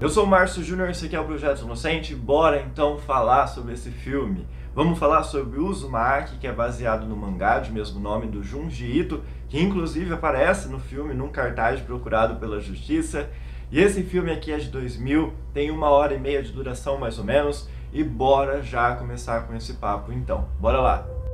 Eu sou o Márcio Júnior, esse aqui é o Projeto Inocente, bora então falar sobre esse filme. Vamos falar sobre Uzumaki, que é baseado no mangá de mesmo nome do Junji Ito, que inclusive aparece no filme num cartaz procurado pela justiça. E esse filme aqui é de 2000, tem uma hora e meia de duração mais ou menos, e bora já começar com esse papo então. Bora lá!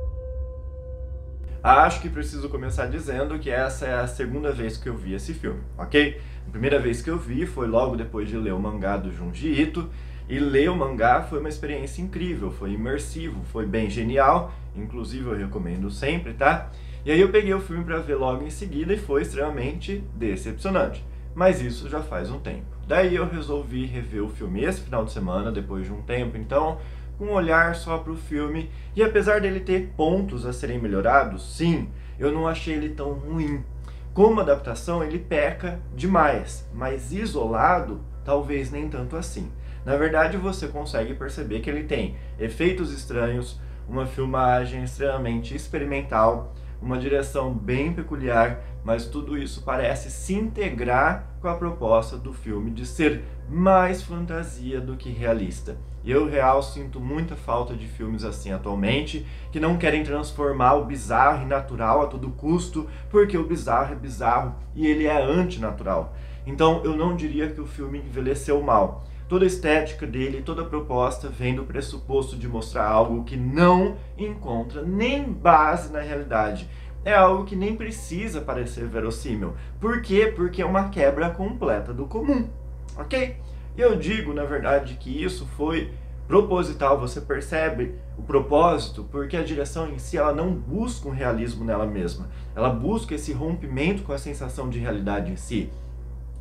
Acho que preciso começar dizendo que essa é a segunda vez que eu vi esse filme, ok? A primeira vez que eu vi foi logo depois de ler o mangá do Junji Ito, e ler o mangá foi uma experiência incrível, foi imersivo, foi bem genial, inclusive eu recomendo sempre, tá? E aí eu peguei o filme para ver logo em seguida e foi extremamente decepcionante. Mas isso já faz um tempo. Daí eu resolvi rever o filme esse final de semana, depois de um tempo, então com um olhar só para o filme. E apesar dele ter pontos a serem melhorados, sim, eu não achei ele tão ruim. Como adaptação, ele peca demais, mas isolado, talvez nem tanto assim. Na verdade, você consegue perceber que ele tem efeitos estranhos, uma filmagem extremamente experimental, uma direção bem peculiar, mas tudo isso parece se integrar com a proposta do filme de ser mais fantasia do que realista. Eu, real, sinto muita falta de filmes assim atualmente, que não querem transformar o bizarro em natural a todo custo, porque o bizarro é bizarro e ele é antinatural. Então, eu não diria que o filme envelheceu mal. Toda a estética dele, toda a proposta vem do pressuposto de mostrar algo que não encontra nem base na realidade é algo que nem precisa parecer verossímil. Por quê? Porque é uma quebra completa do comum, ok? E eu digo, na verdade, que isso foi proposital, você percebe o propósito, porque a direção em si ela não busca um realismo nela mesma. Ela busca esse rompimento com a sensação de realidade em si.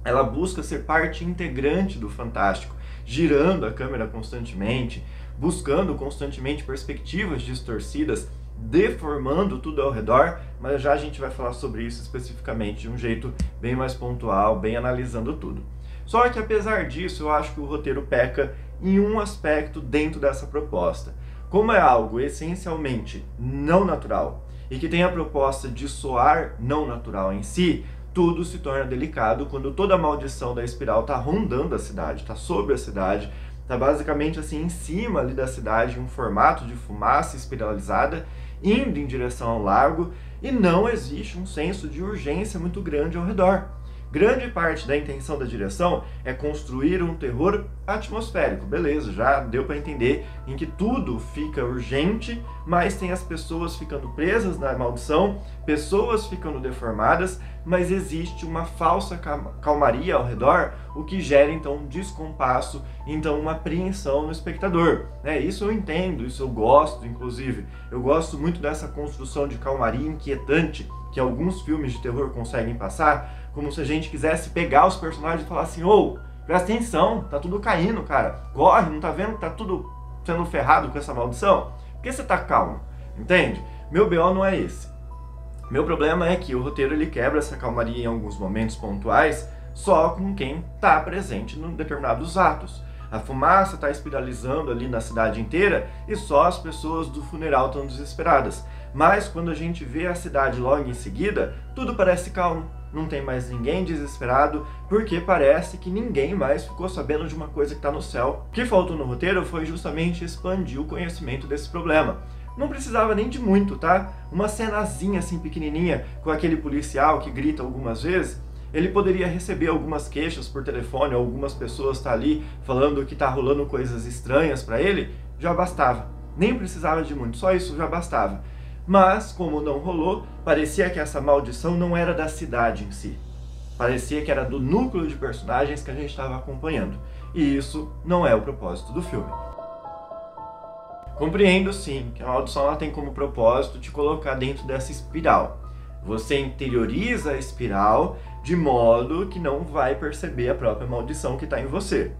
Ela busca ser parte integrante do fantástico, girando a câmera constantemente, buscando constantemente perspectivas distorcidas deformando tudo ao redor, mas já a gente vai falar sobre isso especificamente de um jeito bem mais pontual, bem analisando tudo. Só que apesar disso, eu acho que o roteiro peca em um aspecto dentro dessa proposta. Como é algo essencialmente não natural e que tem a proposta de soar não natural em si, tudo se torna delicado quando toda a maldição da espiral está rondando a cidade, está sobre a cidade, está basicamente assim em cima ali da cidade, em um formato de fumaça espiralizada indo em direção ao lago e não existe um senso de urgência muito grande ao redor. Grande parte da intenção da direção é construir um terror atmosférico. Beleza, já deu para entender em que tudo fica urgente, mas tem as pessoas ficando presas na maldição, pessoas ficando deformadas, mas existe uma falsa calmaria ao redor, o que gera então um descompasso, então uma apreensão no espectador. É, isso eu entendo, isso eu gosto, inclusive. Eu gosto muito dessa construção de calmaria inquietante que alguns filmes de terror conseguem passar, como se a gente quisesse pegar os personagens e falar assim, oh, presta atenção, tá tudo caindo, cara. Corre, não tá vendo que tá tudo sendo ferrado com essa maldição? Por que você tá calmo? Entende? Meu BO não é esse. Meu problema é que o roteiro ele quebra essa calmaria em alguns momentos pontuais só com quem está presente em determinados atos. A fumaça está espiralizando ali na cidade inteira e só as pessoas do funeral estão desesperadas. Mas quando a gente vê a cidade logo em seguida, tudo parece calmo não tem mais ninguém desesperado, porque parece que ninguém mais ficou sabendo de uma coisa que está no céu. O que faltou no roteiro foi justamente expandir o conhecimento desse problema. Não precisava nem de muito, tá? Uma cenazinha assim pequenininha com aquele policial que grita algumas vezes, ele poderia receber algumas queixas por telefone, algumas pessoas tá ali falando que tá rolando coisas estranhas para ele, já bastava. Nem precisava de muito, só isso já bastava. Mas, como não rolou, parecia que essa maldição não era da cidade em si. Parecia que era do núcleo de personagens que a gente estava acompanhando. E isso não é o propósito do filme. Compreendo sim que a maldição tem como propósito te colocar dentro dessa espiral. Você interioriza a espiral de modo que não vai perceber a própria maldição que está em você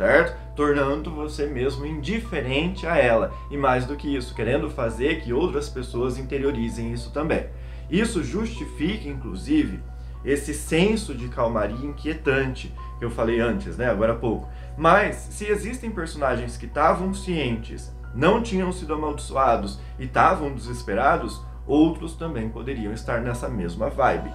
certo? Tornando você mesmo indiferente a ela. E mais do que isso, querendo fazer que outras pessoas interiorizem isso também. Isso justifica, inclusive, esse senso de calmaria inquietante que eu falei antes, né, agora há pouco. Mas se existem personagens que estavam cientes, não tinham sido amaldiçoados e estavam desesperados, outros também poderiam estar nessa mesma vibe.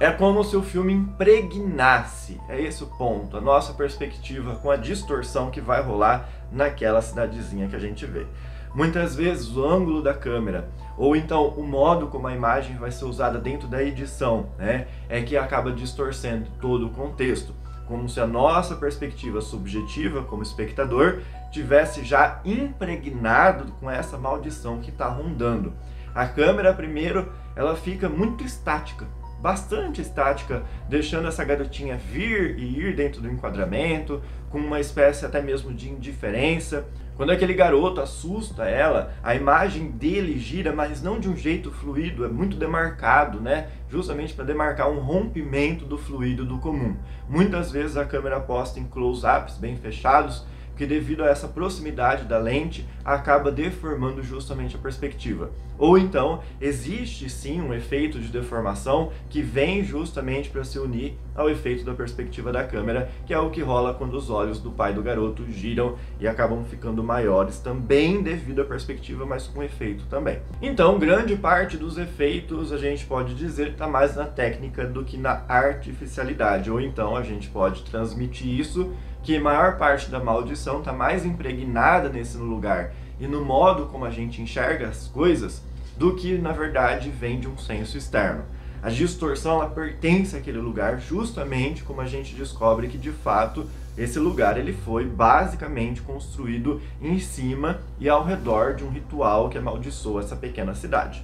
É como se o filme impregnasse, é esse o ponto, a nossa perspectiva com a distorção que vai rolar naquela cidadezinha que a gente vê. Muitas vezes o ângulo da câmera, ou então o modo como a imagem vai ser usada dentro da edição, né, é que acaba distorcendo todo o contexto, como se a nossa perspectiva subjetiva como espectador tivesse já impregnado com essa maldição que está rondando. A câmera, primeiro, ela fica muito estática, bastante estática, deixando essa garotinha vir e ir dentro do enquadramento, com uma espécie até mesmo de indiferença. Quando aquele garoto assusta ela, a imagem dele gira, mas não de um jeito fluido, é muito demarcado, né? Justamente para demarcar um rompimento do fluido do comum. Muitas vezes a câmera posta em close-ups bem fechados que devido a essa proximidade da lente acaba deformando justamente a perspectiva. Ou então existe sim um efeito de deformação que vem justamente para se unir ao efeito da perspectiva da câmera, que é o que rola quando os olhos do pai do garoto giram e acabam ficando maiores também devido à perspectiva, mas com efeito também. Então, grande parte dos efeitos a gente pode dizer está mais na técnica do que na artificialidade, ou então a gente pode transmitir isso que maior parte da maldição está mais impregnada nesse lugar e no modo como a gente enxerga as coisas do que na verdade vem de um senso externo. A distorção ela pertence àquele lugar justamente como a gente descobre que de fato esse lugar ele foi basicamente construído em cima e ao redor de um ritual que amaldiçoa essa pequena cidade.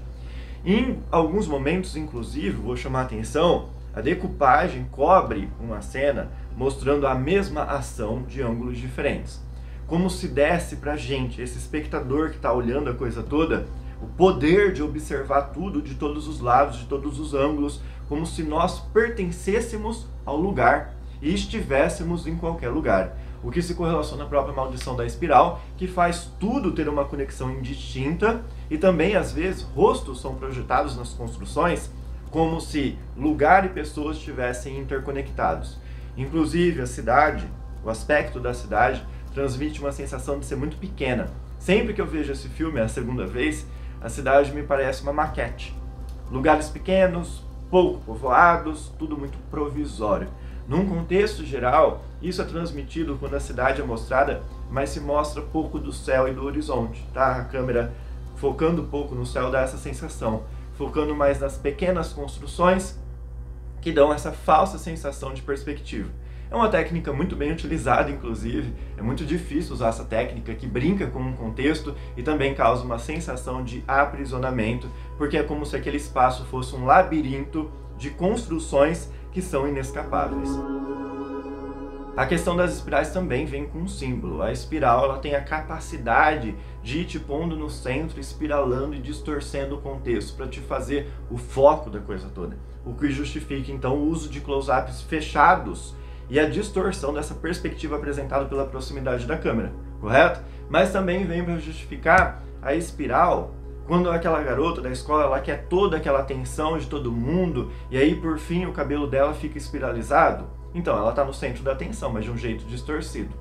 Em alguns momentos, inclusive, vou chamar a atenção, a decupagem cobre uma cena mostrando a mesma ação de ângulos diferentes. Como se desse para gente, esse espectador que está olhando a coisa toda, o poder de observar tudo de todos os lados, de todos os ângulos, como se nós pertencêssemos ao lugar e estivéssemos em qualquer lugar. O que se correlaciona à própria maldição da espiral, que faz tudo ter uma conexão indistinta e também, às vezes, rostos são projetados nas construções como se lugar e pessoas estivessem interconectados. Inclusive, a cidade, o aspecto da cidade, transmite uma sensação de ser muito pequena. Sempre que eu vejo esse filme, a segunda vez, a cidade me parece uma maquete. Lugares pequenos, pouco povoados, tudo muito provisório. Num contexto geral, isso é transmitido quando a cidade é mostrada, mas se mostra pouco do céu e do horizonte, tá? A câmera focando pouco no céu dá essa sensação, focando mais nas pequenas construções que dão essa falsa sensação de perspectiva. É uma técnica muito bem utilizada, inclusive. É muito difícil usar essa técnica que brinca com um contexto e também causa uma sensação de aprisionamento, porque é como se aquele espaço fosse um labirinto de construções que são inescapáveis. A questão das espirais também vem com um símbolo. A espiral ela tem a capacidade de ir te pondo no centro, espiralando e distorcendo o contexto para te fazer o foco da coisa toda. O que justifica então o uso de close-ups fechados e a distorção dessa perspectiva apresentada pela proximidade da câmera, correto? Mas também vem para justificar a espiral quando aquela garota da escola ela quer toda aquela atenção de todo mundo e aí por fim o cabelo dela fica espiralizado então, ela está no centro da atenção, mas de um jeito distorcido.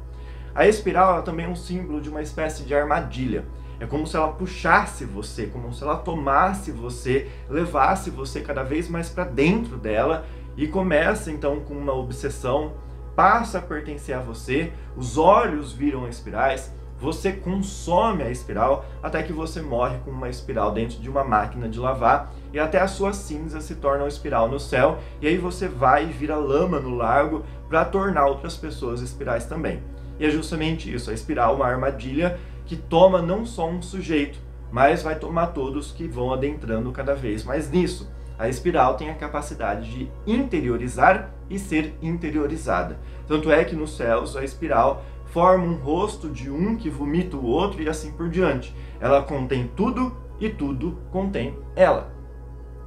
A espiral também é um símbolo de uma espécie de armadilha. É como se ela puxasse você, como se ela tomasse você, levasse você cada vez mais para dentro dela e começa então com uma obsessão, passa a pertencer a você, os olhos viram espirais, você consome a espiral até que você morre com uma espiral dentro de uma máquina de lavar e até a sua cinza se torna uma espiral no céu e aí você vai e vira lama no lago para tornar outras pessoas espirais também. E é justamente isso, a espiral é uma armadilha que toma não só um sujeito, mas vai tomar todos que vão adentrando cada vez mais nisso. A espiral tem a capacidade de interiorizar e ser interiorizada. Tanto é que nos céus a espiral forma um rosto de um que vomita o outro e assim por diante. Ela contém tudo e tudo contém ela.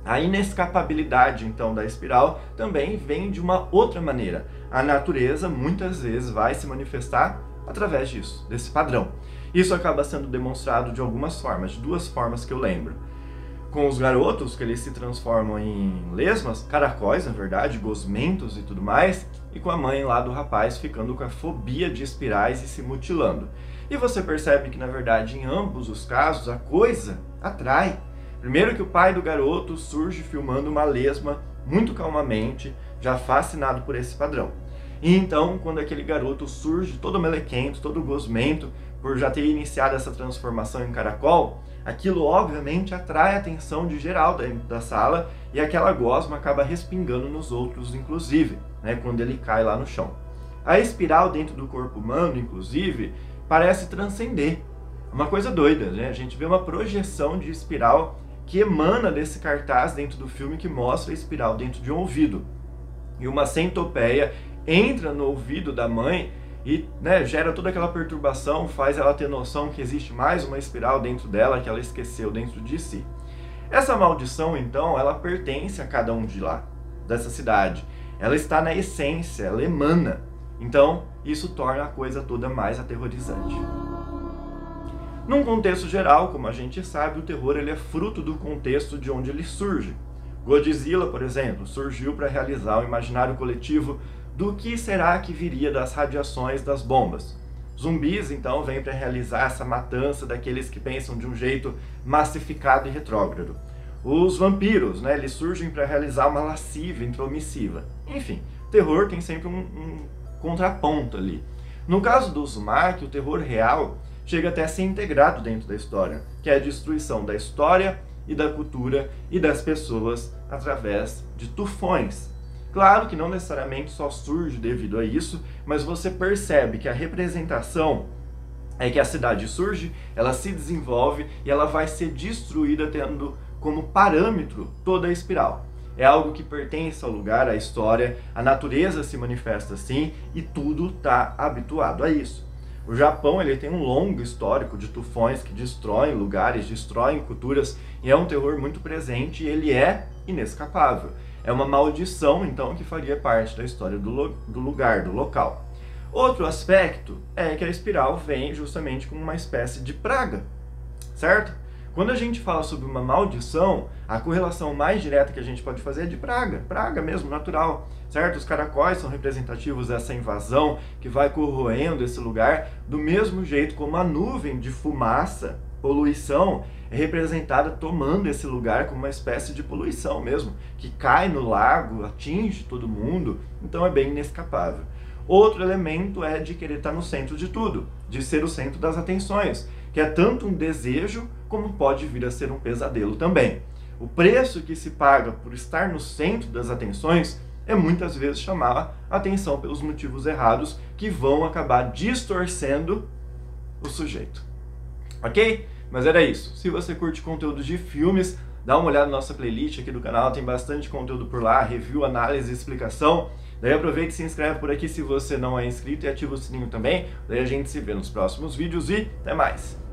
A inescapabilidade, então, da espiral também vem de uma outra maneira. A natureza muitas vezes vai se manifestar através disso, desse padrão. Isso acaba sendo demonstrado de algumas formas, de duas formas que eu lembro com os garotos, que eles se transformam em lesmas, caracóis, na verdade, gosmentos e tudo mais, e com a mãe lá do rapaz ficando com a fobia de espirais e se mutilando. E você percebe que, na verdade, em ambos os casos, a coisa atrai. Primeiro que o pai do garoto surge filmando uma lesma muito calmamente, já fascinado por esse padrão. E então, quando aquele garoto surge todo melequento, todo gosmento, por já ter iniciado essa transformação em caracol, aquilo obviamente atrai a atenção de geral dentro da sala e aquela gosma acaba respingando nos outros, inclusive, né, quando ele cai lá no chão. A espiral dentro do corpo humano, inclusive, parece transcender. Uma coisa doida, né? A gente vê uma projeção de espiral que emana desse cartaz dentro do filme que mostra a espiral dentro de um ouvido. E uma centopeia entra no ouvido da mãe e né, gera toda aquela perturbação, faz ela ter noção que existe mais uma espiral dentro dela que ela esqueceu dentro de si. Essa maldição, então, ela pertence a cada um de lá, dessa cidade. Ela está na essência, ela emana. Então, isso torna a coisa toda mais aterrorizante. Num contexto geral, como a gente sabe, o terror ele é fruto do contexto de onde ele surge. Godzilla, por exemplo, surgiu para realizar o imaginário coletivo do que será que viria das radiações das bombas. Zumbis, então, vêm para realizar essa matança daqueles que pensam de um jeito massificado e retrógrado. Os vampiros, né, eles surgem para realizar uma lascívia intromissiva. Enfim, terror tem sempre um, um contraponto ali. No caso do Uzumaki, o terror real chega até a ser integrado dentro da história, que é a destruição da história e da cultura e das pessoas através de tufões, Claro que não necessariamente só surge devido a isso, mas você percebe que a representação é que a cidade surge, ela se desenvolve e ela vai ser destruída tendo como parâmetro toda a espiral. É algo que pertence ao lugar, à história, a natureza se manifesta assim e tudo está habituado a isso. O Japão ele tem um longo histórico de tufões que destroem lugares, destroem culturas e é um terror muito presente e ele é inescapável. É uma maldição, então, que faria parte da história do, do lugar, do local. Outro aspecto é que a espiral vem justamente como uma espécie de praga, certo? Quando a gente fala sobre uma maldição, a correlação mais direta que a gente pode fazer é de praga, praga mesmo, natural, certo? Os caracóis são representativos dessa invasão que vai corroendo esse lugar, do mesmo jeito como a nuvem de fumaça, poluição, é representada tomando esse lugar como uma espécie de poluição mesmo, que cai no lago, atinge todo mundo, então é bem inescapável. Outro elemento é de querer estar no centro de tudo, de ser o centro das atenções, que é tanto um desejo como pode vir a ser um pesadelo também. O preço que se paga por estar no centro das atenções é muitas vezes chamar a atenção pelos motivos errados que vão acabar distorcendo o sujeito. Ok? Mas era isso. Se você curte conteúdo de filmes, dá uma olhada na nossa playlist aqui do canal, tem bastante conteúdo por lá, review, análise explicação. Daí aproveita e se inscreve por aqui se você não é inscrito e ativa o sininho também. Daí a gente se vê nos próximos vídeos e até mais!